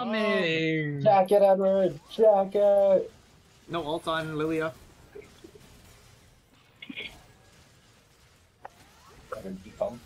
Coming. Jack it, Edward. Jack it. No ult on Lilia. Edward, you come.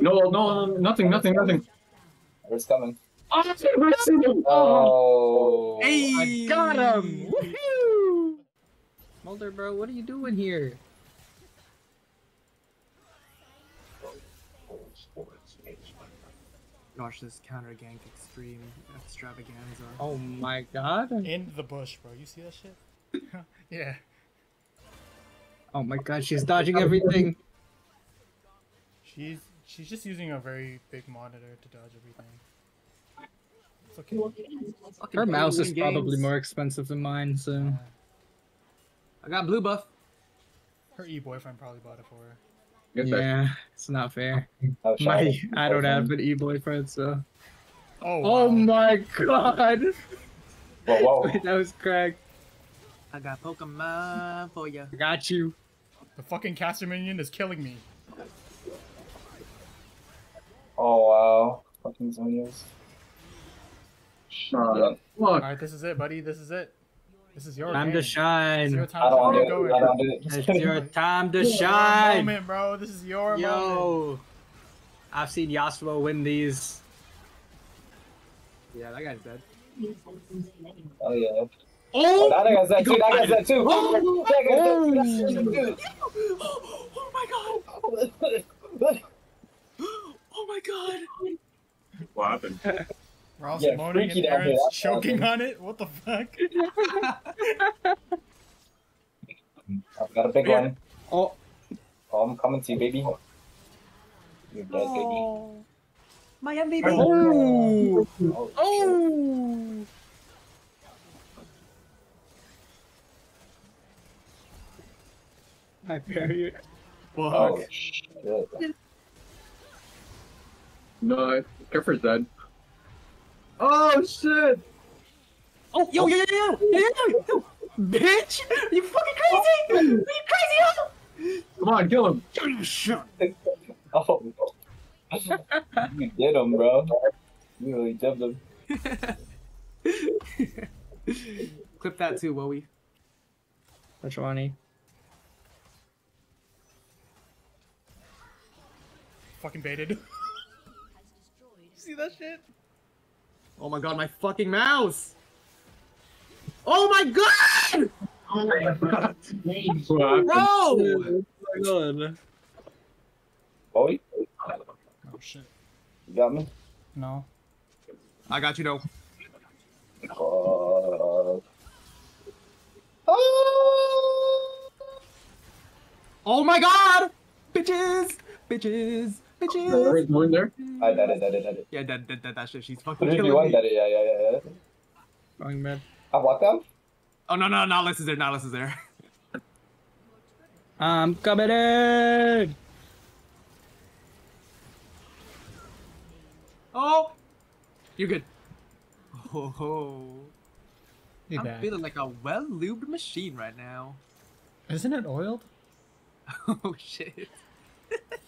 No, no, no, nothing, nothing, nothing. Edward's coming. Oh, Oh. Hey! I got him! Woohoo! Mulder, bro, what are you doing here? Gosh, this counter gank extreme extravaganza. Oh my god. In the bush, bro. You see that shit? yeah. Oh my god, she's dodging everything. She's she's just using a very big monitor to dodge everything. It's okay. Her mouse is probably games. more expensive than mine, so. I got blue buff. Her e boyfriend probably bought it for her. Get that. Yeah, it's not fair. Oh. My, I don't have an e-boyfriend, so. Oh. Oh my god! Whoa, whoa. Wait, that was cracked. I got Pokemon for you. I got you. The fucking caster minion is killing me. Oh, wow. Fucking Zhonya's. Uh, Yeah. fuck. All right, this is it, buddy. This is it. This is your Time game. to This is your shine. I time don't to to go do it. I don't do it. It's your time to Your shine. moment, bro. This is your moment. Yo, I've seen Yasuo win these. Yeah, that guy's dead. Oh, yeah. Oh, Oh! that guy's that too. That guy's that too. Oh! That guy's that oh, too. Oh, oh my god! Oh my god! What happened? We're Yeah, moaning and freaky down here, Aaron's choking on it. What the fuck? I've got a big Yeah. one. Oh, Oh, I'm coming to you, baby. You're dead, baby. Oh, my MVP. oh, Oh, oh! I parry it. Oh, Fuck. shit. No, Kefir's dead. Oh shit! Oh, yo, yo, yo, yo, yo, yo, yo, bitch! You fucking crazy! Are You crazy! Come on, kill him! Oh. you did him, bro. You really dubbed him. Clip that too, Wowie. Which one? Fucking baited. See that shit? Oh my god, my fucking mouse! Oh my god! What happened? Bro! Oh my god. Boy, Oh shit. you got me? No. I got you though. Uh, oh! Oh my god! Bitches! Bitches! Bitches! There's one there. I did it, did it, did it. Yeah, that, that, that, that shit, she's fucking did you killing want? me. Did it, yeah, yeah, yeah, yeah. Going mid. I ah, walked out? Oh no, no, Nautilus is there, Nautilus is there. I'm coming in! Oh! You're good. Oh, ho. I'm back. feeling like a well-lubed machine right now. Isn't it oiled? Oh shit.